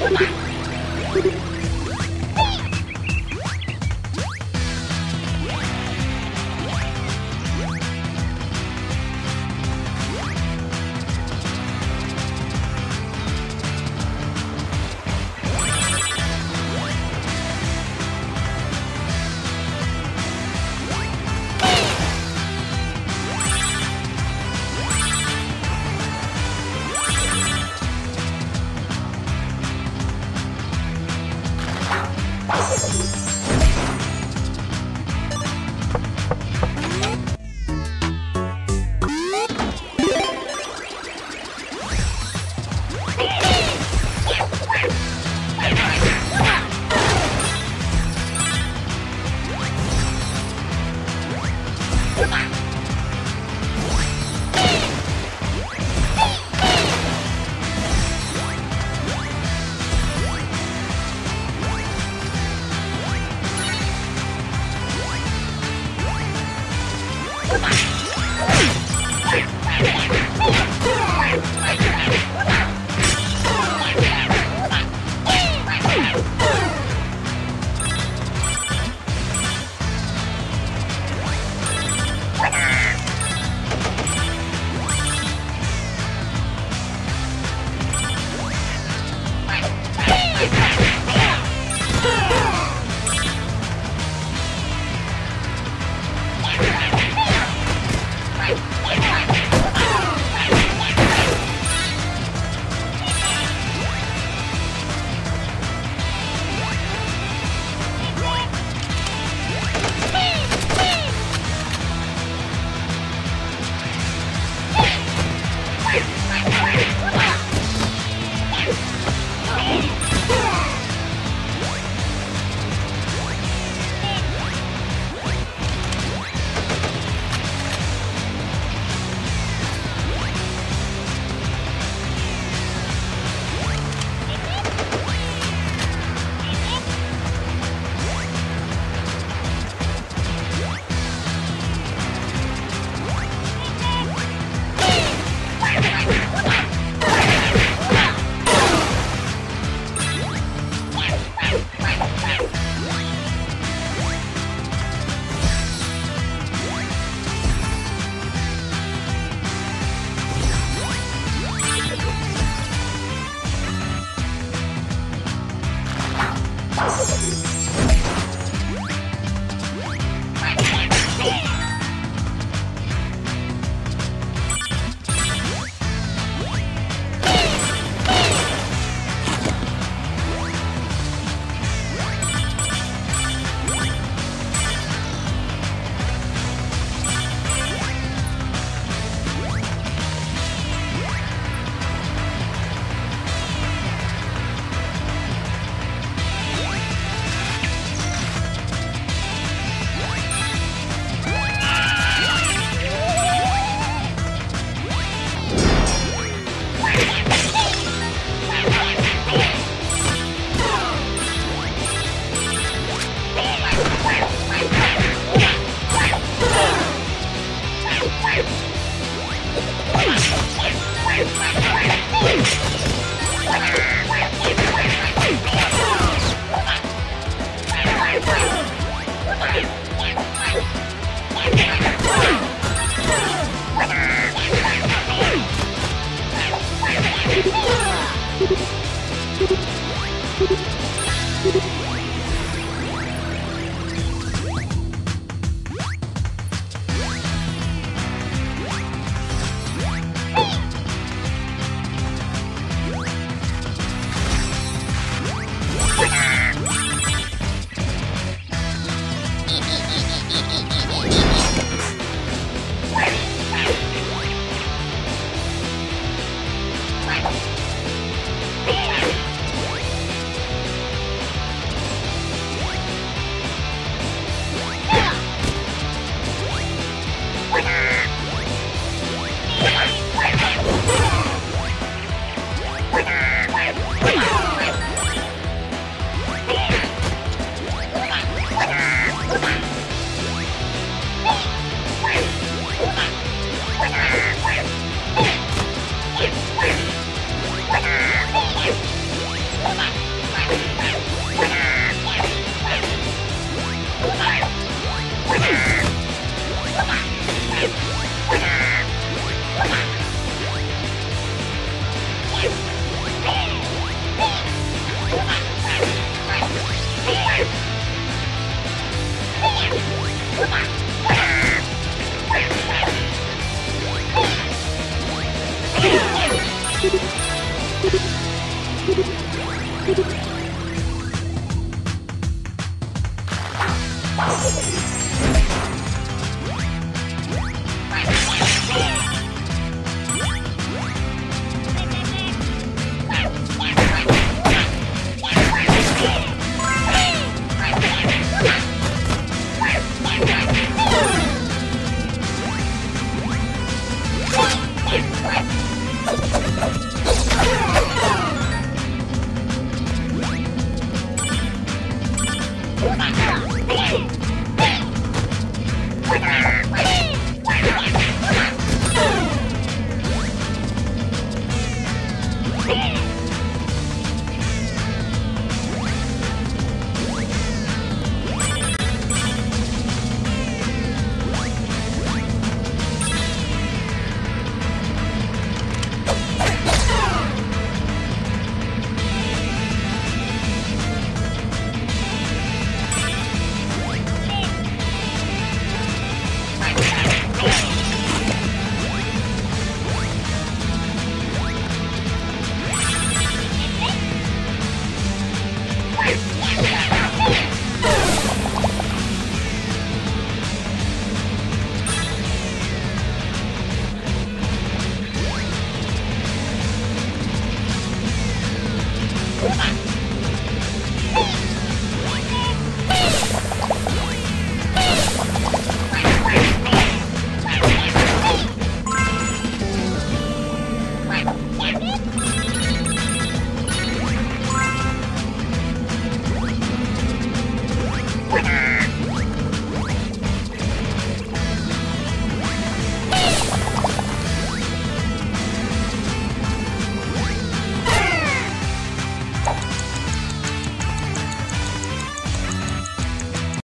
Bye. Oh my god! Brother!